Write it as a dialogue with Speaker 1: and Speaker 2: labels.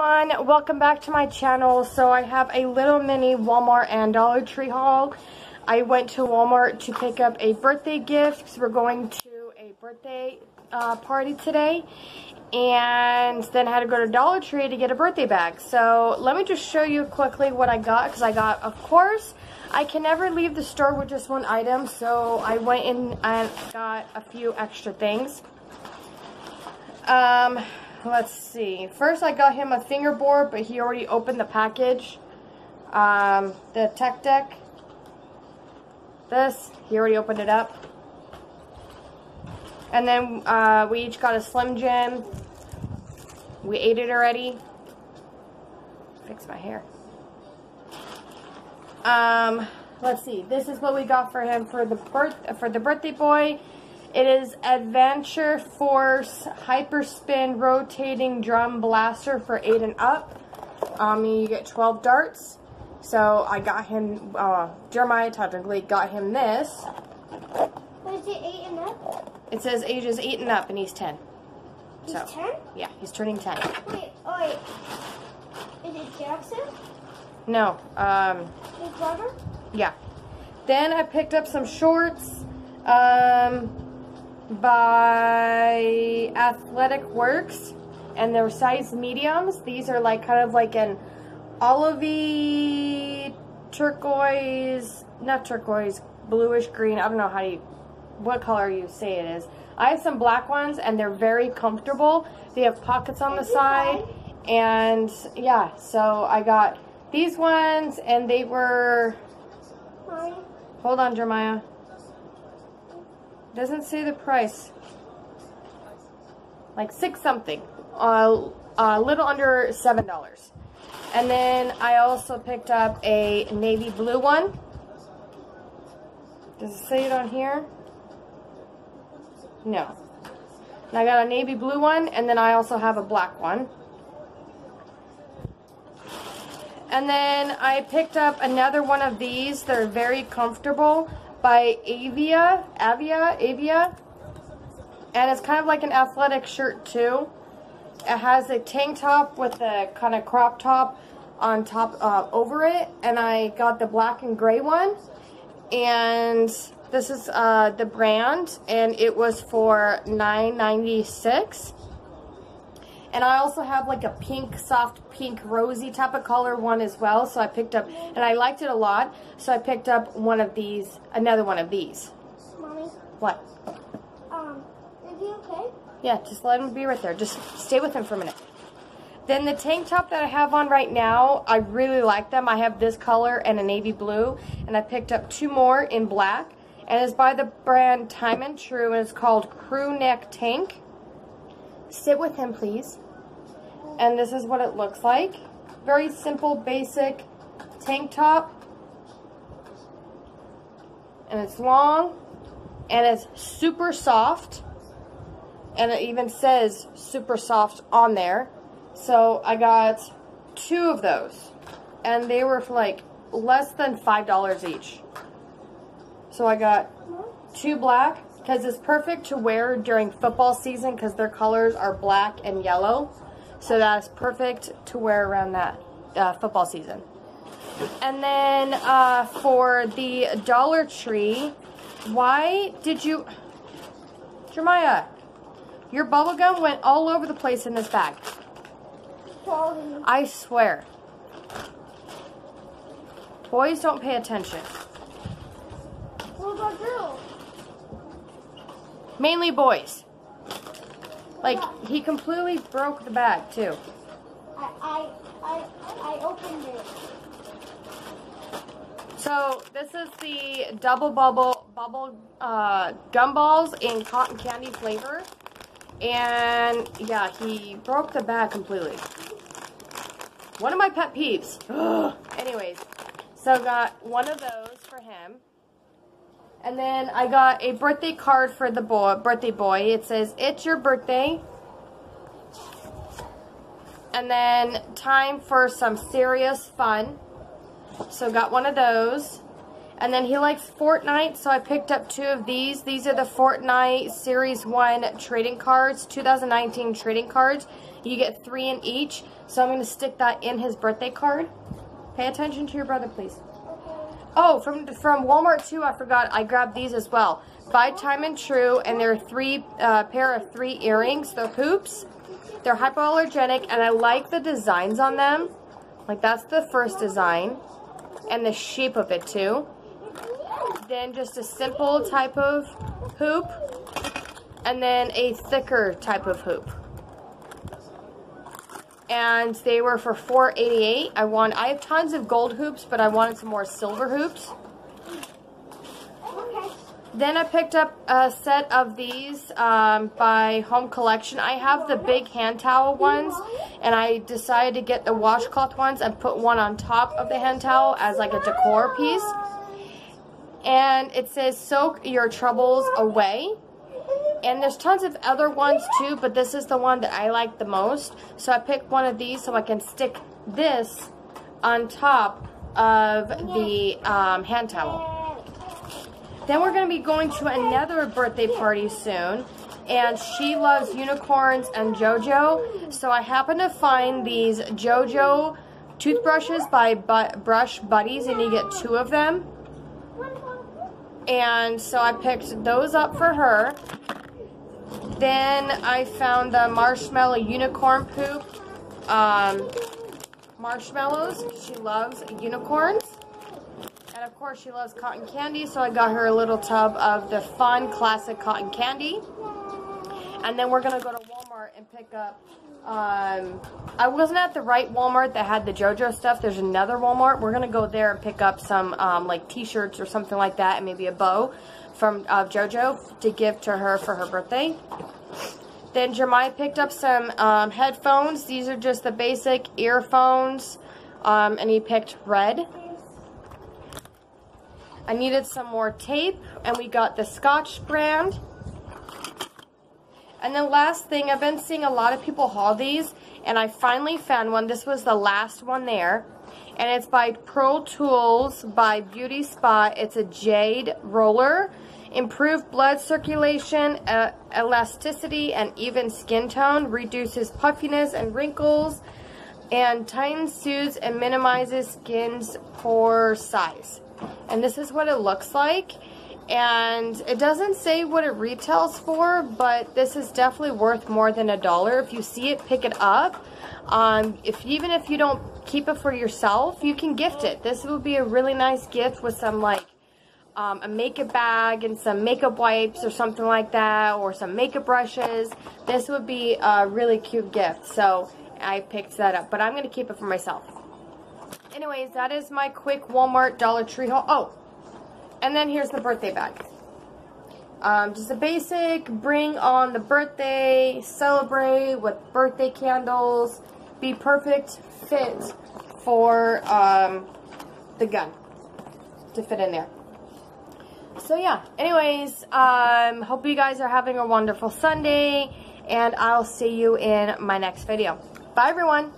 Speaker 1: everyone, welcome back to my channel. So I have a little mini Walmart and Dollar Tree haul. I went to Walmart to pick up a birthday gift we're going to a birthday uh, party today. And then I had to go to Dollar Tree to get a birthday bag. So let me just show you quickly what I got because I got, of course, I can never leave the store with just one item. So I went in and got a few extra things. Um, let's see. First, I got him a fingerboard, but he already opened the package. Um, the tech deck. This, he already opened it up. And then uh, we each got a Slim Jim. We ate it already. Fix my hair. Um, let's see. This is what we got for him for the birth for the birthday boy. It is Adventure Force Hyperspin Rotating Drum Blaster for 8 and up. Um, you get 12 darts. So I got him, uh, Jeremiah technically got him this.
Speaker 2: What is it, 8 and up?
Speaker 1: It says ages 8 and up and he's 10.
Speaker 2: He's
Speaker 1: so,
Speaker 2: 10?
Speaker 1: Yeah, he's turning 10.
Speaker 2: Wait, oh wait. Is it Jackson?
Speaker 1: No, um,
Speaker 2: His brother?
Speaker 1: yeah. Then I picked up some shorts. Um, by Athletic Works and they're size mediums. These are like kind of like an olivey turquoise, not turquoise, bluish green. I don't know how you, what color you say it is. I have some black ones and they're very comfortable. They have pockets on the side and yeah, so I got these ones and they were, hold on Jeremiah. Doesn't say the price. Like six something. Uh, a little under seven dollars. And then I also picked up a navy blue one. Does it say it on here? No. And I got a navy blue one, and then I also have a black one. And then I picked up another one of these. They're very comfortable by Avia, Avia, Avia. And it's kind of like an athletic shirt too. It has a tank top with a kind of crop top on top uh, over it. And I got the black and gray one. And this is uh, the brand. And it was for $9.96. And I also have like a pink, soft pink, rosy type of color one as well. So I picked up, and I liked it a lot. So I picked up one of these, another one of these.
Speaker 2: Mommy?
Speaker 1: What?
Speaker 2: Um, is he okay?
Speaker 1: Yeah, just let him be right there. Just stay with him for a minute. Then the tank top that I have on right now, I really like them. I have this color and a navy blue. And I picked up two more in black. And it's by the brand Time and Tru. And it's called Crew Neck Tank. Sit with him, please. And this is what it looks like. Very simple, basic tank top. And it's long. And it's super soft. And it even says super soft on there. So I got two of those. And they were for like less than $5 each. So I got two black because it's perfect to wear during football season because their colors are black and yellow. So that's perfect to wear around that uh, football season. And then uh, for the Dollar Tree, why did you... Jeremiah, your bubble gum went all over the place in this bag.
Speaker 2: Sorry.
Speaker 1: I swear. Boys don't pay attention.
Speaker 2: What about girls?
Speaker 1: Mainly boys. Like, he completely broke the bag, too.
Speaker 2: I, I, I, I opened it.
Speaker 1: So, this is the double bubble, bubble uh, gumballs in cotton candy flavor. And, yeah, he broke the bag completely. One of my pet peeves. Anyways, so got one of those for him. And then I got a birthday card for the boy, birthday boy. It says, it's your birthday. And then time for some serious fun. So got one of those. And then he likes Fortnite, so I picked up two of these. These are the Fortnite Series 1 trading cards, 2019 trading cards. You get three in each. So I'm going to stick that in his birthday card. Pay attention to your brother, please. Oh, from from Walmart too, I forgot. I grabbed these as well. By Time and Tru, and they're three uh, pair of three earrings. They're hoops. They're hypoallergenic, and I like the designs on them. Like that's the first design, and the shape of it too. Then just a simple type of hoop, and then a thicker type of hoop and they were for 4.88. I want I have tons of gold hoops, but I wanted some more silver hoops. Then I picked up a set of these um, by Home Collection. I have the big hand towel ones, and I decided to get the washcloth ones and put one on top of the hand towel as like a decor piece. And it says, soak your troubles away. And there's tons of other ones too, but this is the one that I like the most. So I picked one of these so I can stick this on top of the um, hand towel. Then we're going to be going to another birthday party soon. And she loves unicorns and JoJo. So I happened to find these JoJo toothbrushes by Brush Buddies. And you get two of them. And so I picked those up for her. Then I found the marshmallow unicorn poop um, marshmallows. She loves unicorns. And of course she loves cotton candy, so I got her a little tub of the fun classic cotton candy. And then we're going to go to Walmart and pick up, um, I wasn't at the right Walmart that had the JoJo stuff. There's another Walmart. We're going to go there and pick up some, um, like, t-shirts or something like that and maybe a bow from uh, JoJo to give to her for her birthday. Then Jeremiah picked up some um, headphones. These are just the basic earphones. Um, and he picked red. I needed some more tape. And we got the Scotch brand. And the last thing, I've been seeing a lot of people haul these. And I finally found one. This was the last one there. And it's by Pro Tools by Beauty Spot. It's a jade roller. Improved blood circulation, uh, elasticity, and even skin tone. Reduces puffiness and wrinkles. And tightens, soothes, and minimizes skin's pore size. And this is what it looks like. And it doesn't say what it retails for, but this is definitely worth more than a dollar. If you see it, pick it up. Um, if Even if you don't keep it for yourself, you can gift it. This would be a really nice gift with some like um, a makeup bag and some makeup wipes or something like that or some makeup brushes. This would be a really cute gift. So I picked that up. But I'm going to keep it for myself. Anyways, that is my quick Walmart Dollar Tree haul. Oh, and then here's the birthday bag. Um, just a basic, bring on the birthday, celebrate with birthday candles, be perfect fit for um, the gun to fit in there so yeah, anyways, um, hope you guys are having a wonderful Sunday, and I'll see you in my next video. Bye, everyone.